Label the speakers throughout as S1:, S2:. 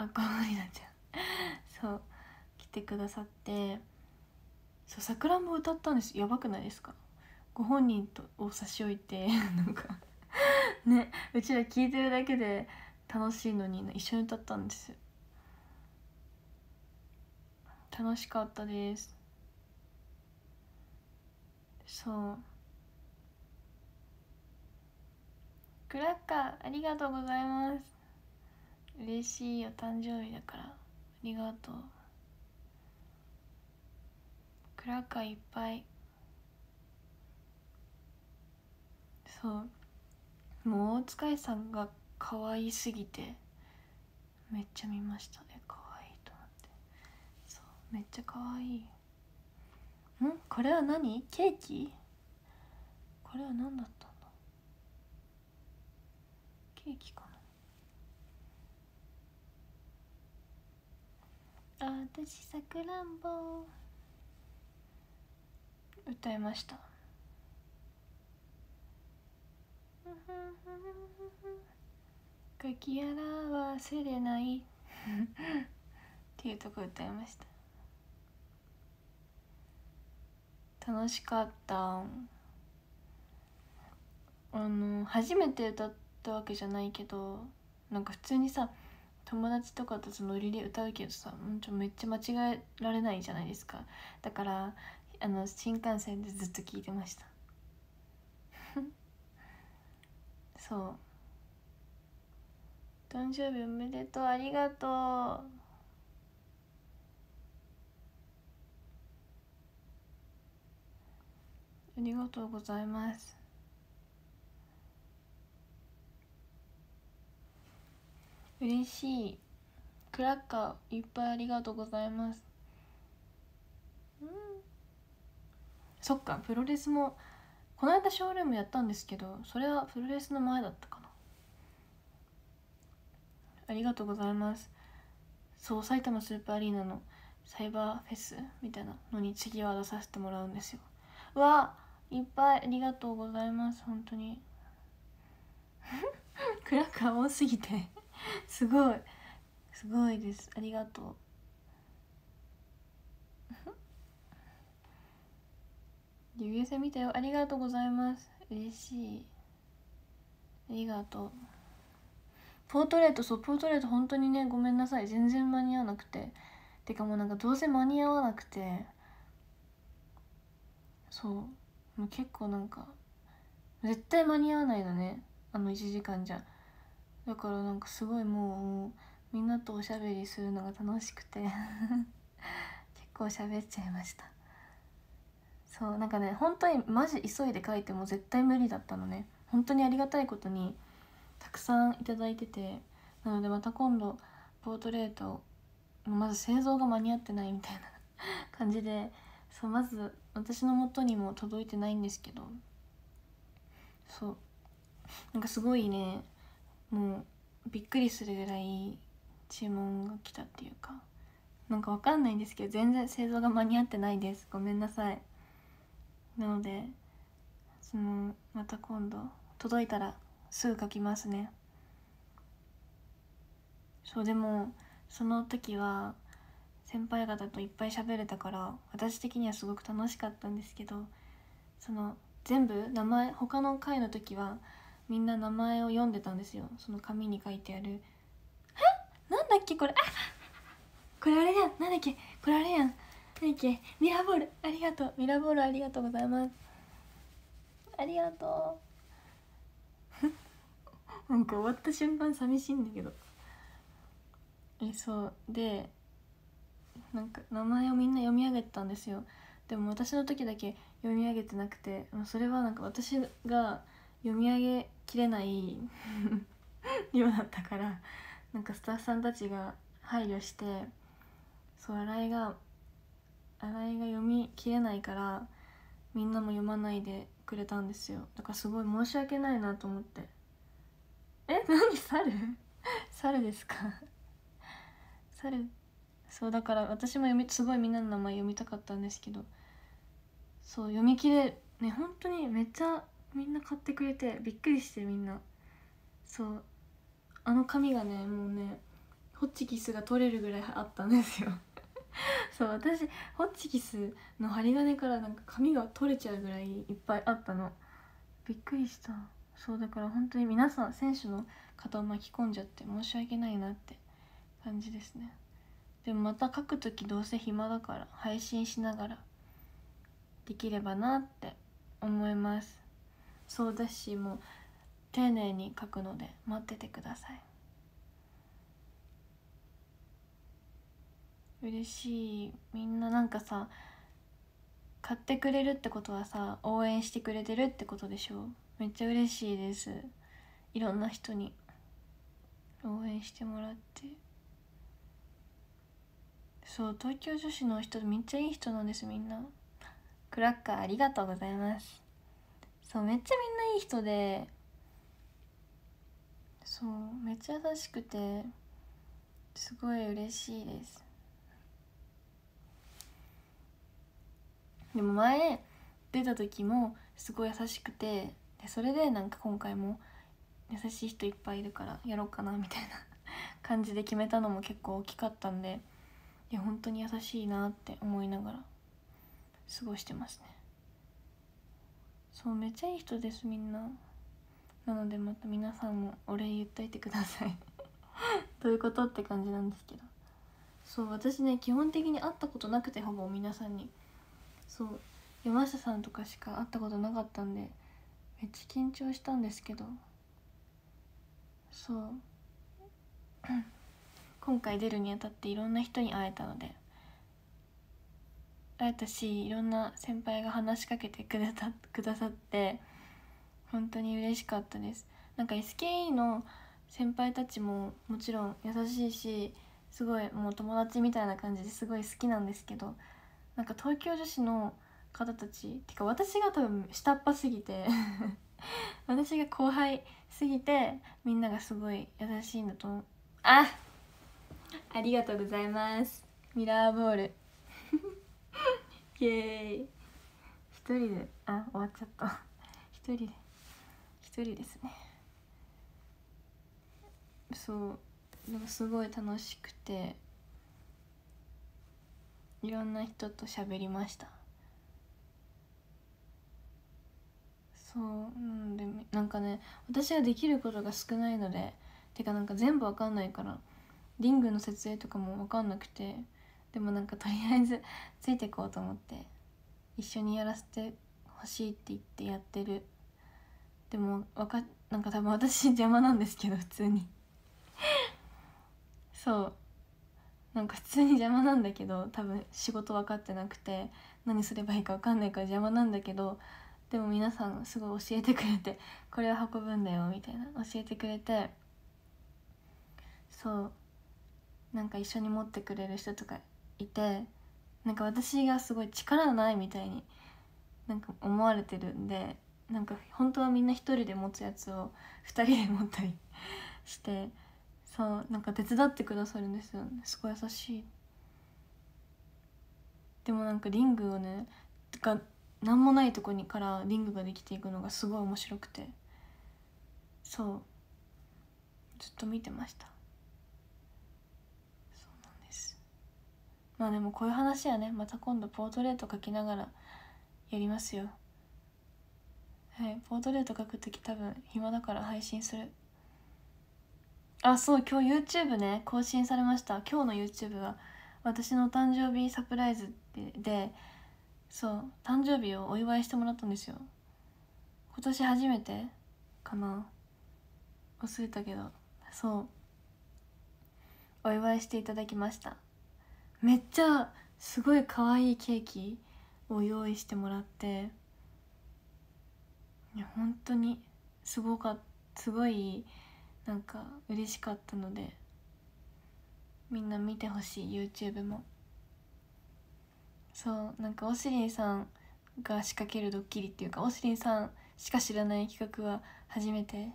S1: あかわいなちゃんそう。来てくださって。そうさくらんぼ歌ったんです。やばくないですか？ご本人とを差し置いてなんか。ねうちら聞いてるだけで楽しいのに一緒に歌ったんです楽しかったです。そう。クラッカーありがとうございます。嬉しいお誕生日だから。ありがとう。クラッカーいっぱい。そう。もう大塚愛さんが可愛すぎてめっちゃ見ましたね。可愛いと思って。そう。めっちゃ可愛い。ん？これは何？ケーキ？これは何だったんだ？ケーキかなあ私さくらんぼ。歌いました。ガキやら忘れない。っていうとこ歌いました。楽しかったあの初めて歌ったわけじゃないけどなんか普通にさ友達とかとそのノリで歌うけどさちょめっちゃ間違えられないじゃないですか。だからあの新幹線でずっと聞いてました。そう。誕生日おめでとうありがとう。ありがとうございます嬉しい。クラッカーいっぱいありがとうございます。うん。そっかプロレスもこの間ショールームやったんですけどそれはプロレスの前だったかな。ありがとうございます。そう埼玉スーパーアリーナのサイバーフェスみたいなのに次は出させてもらうんですよ。うわいっぱいありがとうございます本当に。クラッカー多すぎて。すごい。すごいです。ありがとう。指寄せ見たよ。ありがとうございます。嬉しい。ありがとう。ポートレートそうポートレート本当にねごめんなさい。全然間に合わなくて。てかもうなんかどうせ間に合わなくて。そう。もう結構なんか絶対間に合わないのね。あの1時間じゃ。だからなんかすごいもうみんなとおしゃべりするのが楽しくて 結構喋っちゃいました。そうなんかね本当にマジ急いで書いても絶対無理だったのね。本当にありがたいことにたくさんいただいててなのでまた今度ポートレートまず製造が間に合ってないみたいな 感じでそうまず私の元にも届いてないんですけど。そうなんかすごいねもうびっくりするぐらい注文が来たっていうかなんかわかんないんですけど全然製造が間に合ってないです。ごめんなさい。なのでそのまた今度届いたらすぐ書きますね。そうでもその時は先輩方といっぱい喋れたから私的にはすごく楽しかったんですけどその全部名前他の回の時はみんな名前を読んでたんですよ。その紙に書いてある「なんだっけこれ？あこれあれやんなんだっけ？これあれやん。なんだっけ？ミラーボール。ありがとう。ミラーボールありがとうございます。ありがとう。なんか終わった瞬間寂しいんだけど。えそう。でなんか名前をみんな読み上げてたんですよ。でも私の時だけ読み上げてなくてそれはなんか私が読み上げきれないようだったからなんかスタッフさんたちが配慮してそう新井が新井が読みきれないからみんなも読まないでくれたんですよ。だからすごい申し訳ないなと思って。え何？猿？猿ですか？猿？そうだから私も読みすごいみんなの名前読みたかったんですけど。そう読み切れね本当にめっちゃみんな買ってくれてびっくりしてみんな。そう。あの紙がねもうねホッチキスが取れるぐらいあったんですよ。そう私ホッチキスの針金からなんか髪が取れちゃうぐらいいっぱいあったの。びっくりした。そうだから本当に皆さん選手の方を巻き込んじゃって申し訳ないなって感じですね。でもまた書く時どうせ暇だから配信しながらできればなって思います。そうだしもう丁寧に書くので待っててください。嬉しい。みんななんかさ買ってくれるってことはさ応援してくれてるってことでしょ？めっちゃ嬉しいです。いろんな人に応援してもらって。そう東京女子の人めっちゃいい人なんですみんな。クラッカーありがとうございます。そうめっちゃみんないい人でそうめっちゃ優しくてすごい嬉しいです。でも前出た時もすごい優しくてでそれでなんか今回も優しい人いっぱいいるからやろうかなみたいな 感じで決めたのも結構大きかったんでいや本当に優しいなって思いながら過ごしてますね。そうめっちゃいい人ですみんな。なのでまた皆さんもお礼言っといてください。どういうことって感じなんですけど。そう私ね基本的に会ったことなくてほぼ皆さんに。そう山下さんとかしか会ったことなかったんでめっちゃ緊張したんですけど。そう。今回出るにあたっていろんな人に会えたので会えたしいろんな先輩が話しかけてくださ くださって本当に嬉しかったです。なんか SKE の先輩たちももちろん優しいしすごいもう友達みたいな感じですごい好きなんですけどなんか東京女子の方たちてか私が多分下っ端すぎて 私が後輩すぎてみんながすごい優しいんだと思う。あありがとうございます。ミラーボール。イエーイ。一人であ終わっちゃった。一人で一人ですね。そうでもすごい楽しくていろんな人と喋りました。そううんでなんかね私はできることが少ないのでてかなんか全部わかんないからリングの設営とかもわかんなくてでもなんかとりあえず ついてこうと思って一緒にやらせてほしいって言ってやってる。でもわかなんか多分 私邪魔なんですけど普通に。そう。なんか普通に邪魔なんだけど多分仕事分かってなくて何すればいいか分かんないから邪魔なんだけどでも皆さんすごい教えてくれてこれを運ぶんだよみたいな。教えてくれてそう。なんか一緒に持ってくれる人とかいてなんか私がすごい力ないみたいになんか思われてるんでなんか本当はみんな一人で持つやつを2人で持ったりしてそうなんか手伝ってくださるんですよ。すごい優しい。でもなんかリングをねが何もないとこにからリングができていくのがすごい面白くて。そう。ずっと見てましたそうなんですまあでもこういう話はね。また今度ポートレート描きながらやりますよ。はい。ポートレート描く時多分暇だから配信する。あそう。今日 YouTube ね。更新されました。今日の YouTube は私の誕生日サプライズでそう。誕生日をお祝いしてもらったんですよ。今年初めてかな。忘れたけど。そう。お祝いしていただきました。めっちゃすごい可愛いケーキを用意してもらっていや本当にすごかすごいなんか嬉しかったのでみんな見てほしい YouTube も。そうなんかオシリンさんが仕掛けるドッキリっていうかオシリンさんしか知らない企画は初めて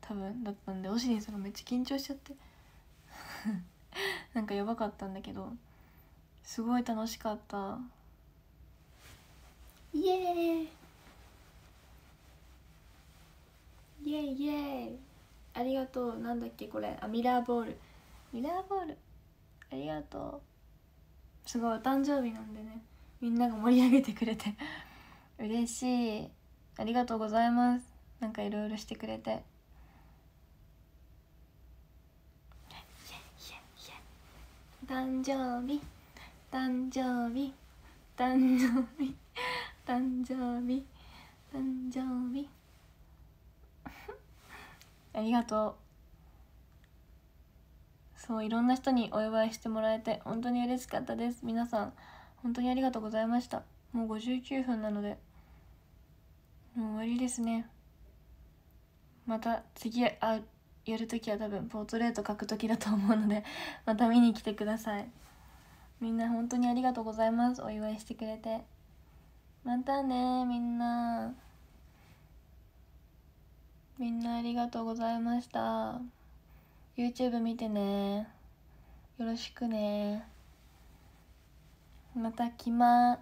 S1: 多分だったんでオシリンさんがめっちゃ緊張しちゃって。なんかやばかったんだけどすごい楽しかった。イエーイ。イエイイエーイ。ありがとう。なんだっけこれ。あミラーボール。ミラーボール。ありがとう。すごいお誕生日なんでね。みんなが盛り上げてくれて。嬉しい。ありがとうございます。なんかいろいろしてくれて。誕生日誕生日。誕生日。誕生日。誕生日。ありがとう。そういろんな人にお祝いしてもらえて本当に嬉しかったです。皆さん本当にありがとうございました。もう59分なのでもう終わりですね。また次あやるときは多分ポートレート描く時だと思うのでまた見に来てください。みんな本当にありがとうございます。お祝いしてくれて。またねみんな。みんなありがとうございました。YouTube 見てね。よろしくね。また来ま。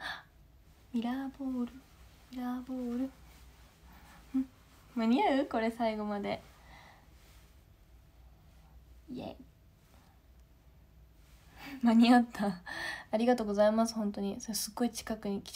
S1: ミラーボール。ミラーボール。間に合う？これ最後まで。イエイ。間に合った。ありがとうございます本当に。それすっごい近くに来